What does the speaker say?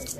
Thank